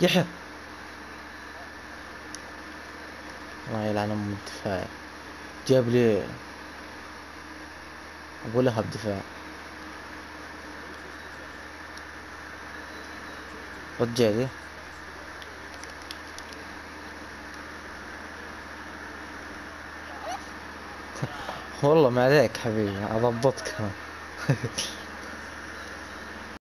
يحيى. الله يلعن ام الدفاع. جاب لي أبو لهب دفاع. رجع لي. والله ما عليك حبيبي أضبطك.